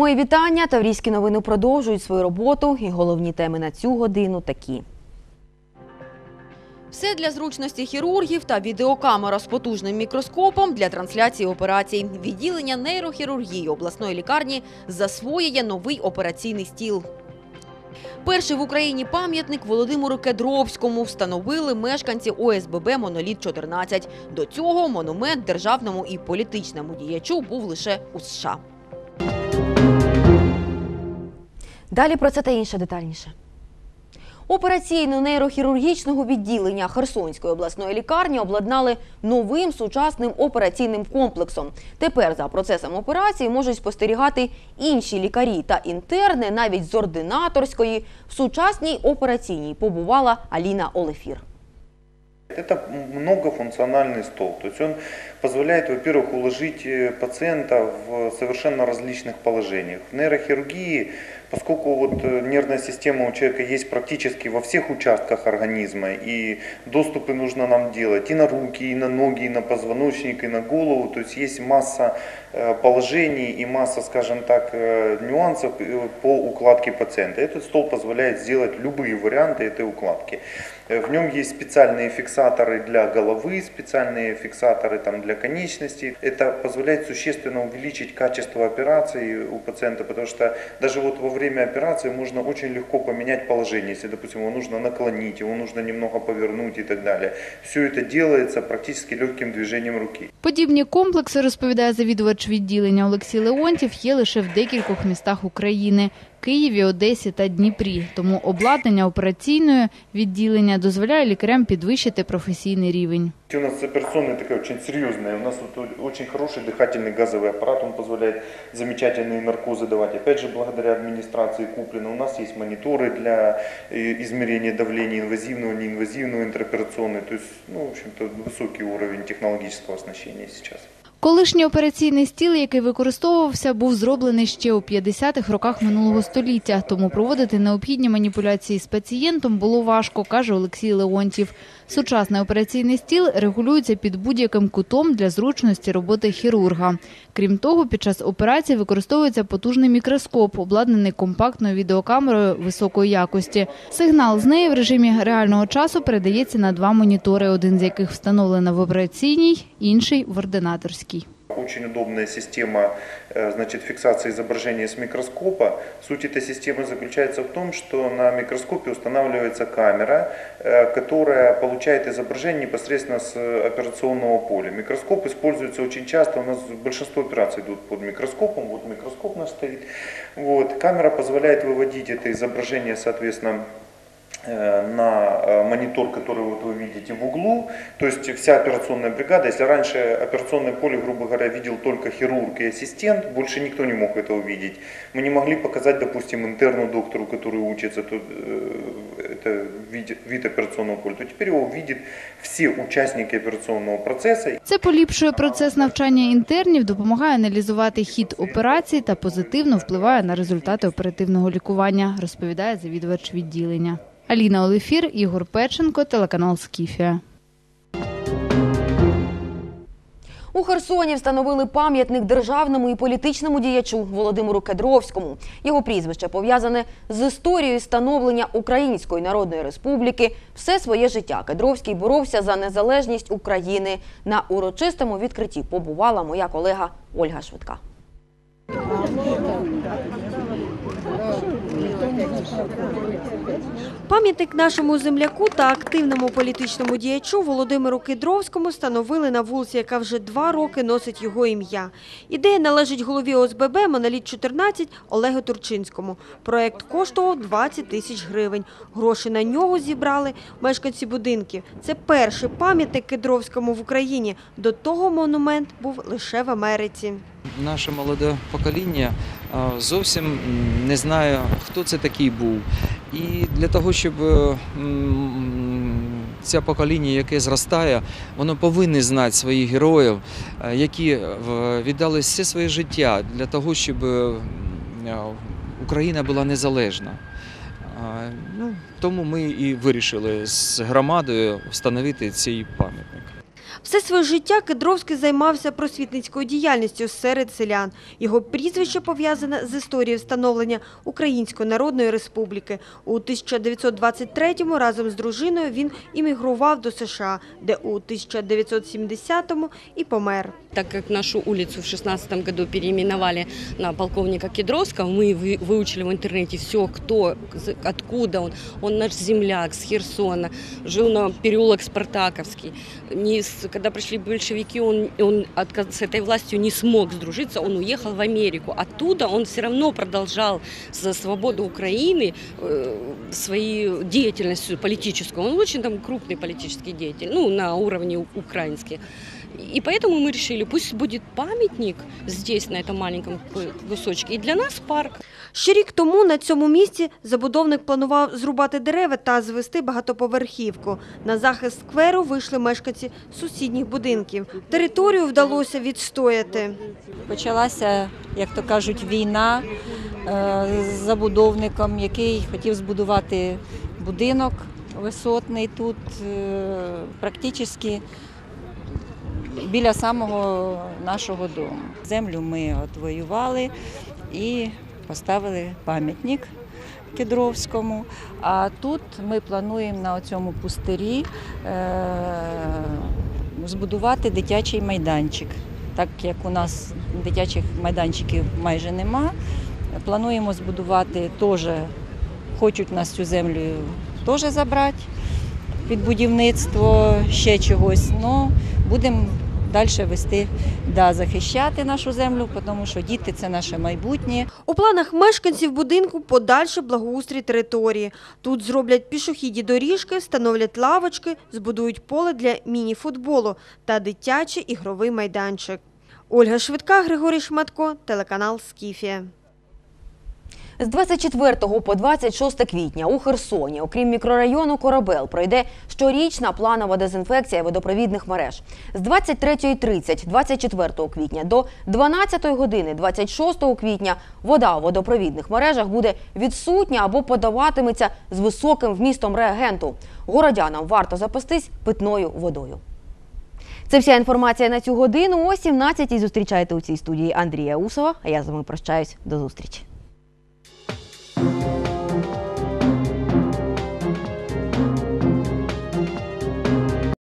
Мої вітання. Таврійські новини продовжують свою роботу. І головні теми на цю годину такі. Все для зручності хірургів та відеокамера з потужним мікроскопом для трансляції операцій. Відділення нейрохірургії обласної лікарні засвоює новий операційний стіл. Перший в Україні пам'ятник Володимиру Кедровському встановили мешканці ОСББ Моноліт 14. До цього монумент державному і політичному діячу був лише у США. Далі про це та інше детальніше. Операційно нейрохірургічного відділення Херсонської обласної лікарні обладнали новим сучасним операційним комплексом. Тепер за процесом операції можуть спостерігати інші лікарі та інтерни, навіть з ординаторської. В сучасній операційній побувала Аліна Олефір. Это многофункциональный стол, то есть он позволяет, во-первых, уложить э, пациента в совершенно различных положениях. В нейрохирургии, поскольку вот э, нервная система у человека есть практически во всех участках организма, и доступы нужно нам делать и на руки, и на ноги, и на позвоночник, и на голову, то есть есть масса э, положений и масса, скажем так, э, нюансов по укладке пациента. Этот стол позволяет сделать любые варианты этой укладки. В нем есть специальные фиксаторы для головы, специальные фиксаторы там, для конечностей. Это позволяет существенно увеличить качество операции у пациента, потому что даже вот во время операции можно очень легко поменять положение. Если, допустим, его нужно наклонить, его нужно немного повернуть и так далее. Все это делается практически легким движением руки. Подібні комплекси, розповідає завідувач відділення Олексій Леонтів, є лише в декількох містах України – Києві, Одесі та Дніпрі. Тому обладнання операційної відділення дозволяє лікарям підвищити професійний рівень. У нас операционная такая очень серьезная. У нас вот очень хороший дыхательный газовый аппарат, он позволяет замечательные наркозы давать. Опять же, благодаря администрации куплено. У нас есть мониторы для э, измерения давления инвазивного, неинвазивного, интероперационный. То есть, ну, в общем-то, высокий уровень технологического оснащения сейчас. Колишній операційний стіл, який використовувався, був зроблений ще у 50-х роках минулого століття, тому проводити необхідні маніпуляції з пацієнтом було важко, каже Олексій Леонтів. Сучасний операційний стіл регулюється під будь-яким кутом для зручності роботи хірурга. Крім того, під час операції використовується потужний мікроскоп, обладнаний компактною відеокамерою високої якості. Сигнал з неї в режимі реального часу передається на два монітори, один з яких встановлено в операційній, інший в ординаторській. Очень удобная система э, значит, фиксации изображения с микроскопа. Суть этой системы заключается в том, что на микроскопе устанавливается камера, э, которая получает изображение непосредственно с э, операционного поля. Микроскоп используется очень часто, у нас большинство операций идут под микроскопом, вот микроскоп наш стоит. Вот. Камера позволяет выводить это изображение, соответственно, на э, монитор, который вот вы видите в углу, то есть вся операционная бригада, если раньше операционное поле, грубо говоря, видел только хирург и ассистент, больше никто не мог это увидеть. Мы не могли показать, допустим, интерну доктору, который учится, то, э, это вид, вид операционного поля, то теперь его видят все участники операционного процесса. Це поліпшує процес навчання інтернів, допомагає аналізувати хід операцій та позитивно впливає на результати оперативного лікування, розповідає завідувач відділення. Аліна Олефір, Ігор Печенко, телеканал Скіфія. У Херсоні встановили пам'ятник державному і політичному діячу Володимиру Кедровському. Його прізвище пов'язане з історією становлення Української Народної Республіки. Все своє життя Кедровський боровся за незалежність України. На урочистому відкритті побувала моя колега Ольга Швидка. Пам'ятник нашому земляку та активному політичному діячу Володимиру Кедровському встановили на вулиці, яка вже два роки носить його ім'я. Ідея належить голові ОСББ «Моноліт 14» Олегу Турчинському. Проект коштував 20 тисяч гривень. Гроші на нього зібрали мешканці будинків. Це перший пам'ятник Кедровському в Україні. До того монумент був лише в Америці. Наше молоде покоління зовсім не знає, хто це такий був. І для того, щоб е, це покоління, яке зростає, воно повинне знати своїх героїв, е, які е, віддали все своє життя для того, щоб е, Україна була незалежна. Ну, тому ми і вирішили з громадою встановити цей пам'ятник. В Все своє життя Кедровський займався просвітницькою діяльністю серед селян. Його прізвище пов'язане з історією встановлення Української Народної Республіки. У 1923-му разом з дружиною він іммігрував до США, де у 1970-му і помер. Так как нашу улицу в 16 году переименовали на полковника Кедровского, мы вы- выучили в интернете все, кто, з- откуда он. Он наш земляк с Херсона, жил на переулок Спартаковский. Не с- когда пришли большевики, он, он от- с этой властью не смог сдружиться, он уехал в Америку. Оттуда он все равно продолжал за свободу Украины э, свою деятельность политическую. Он очень там крупный политический деятель, ну, на уровне у- украинский. И поэтому мы решили, пусть будет памятник здесь, на этом маленьком ку- кусочке, и для нас парк. Ще рік тому на цьому місці забудовник планував зрубати дерева та звести багатоповерхівку. На захист скверу вийшли мешканці сусідніх будинків. Територію вдалося відстояти. Почалася, як то кажуть, війна е, з забудовником, який хотів збудувати будинок висотний тут, е, практично біля самого нашого дому. Землю ми отвоювали і поставили пам'ятник Кедровському. А тут ми плануємо на цьому пустирі е, збудувати дитячий майданчик. Так як у нас дитячих майданчиків майже нема, плануємо збудувати теж, хочуть нас цю землю теж забрати під будівництво ще чогось. Ну, будемо далі вести, да, захищати нашу землю, тому що діти це наше майбутнє. У планах мешканців будинку подальший благоустрій території. Тут зроблять пішохідні доріжки, встановлять лавочки, збудують поле для міні-футболу та дитячий ігровий майданчик. Ольга Швидка, Григорій Шматко, телеканал Скіфія. З 24 по 26 квітня у Херсоні, окрім мікрорайону Корабел, пройде щорічна планова дезінфекція водопровідних мереж. З 23.30 24 квітня до 12 години 26 квітня вода у водопровідних мережах буде відсутня або подаватиметься з високим вмістом реагенту. Городянам варто запастись питною водою. Це вся інформація на цю годину. О 17-й зустрічайте у цій студії Андрія Усова. А я з вами прощаюсь. До зустрічі. Thank you.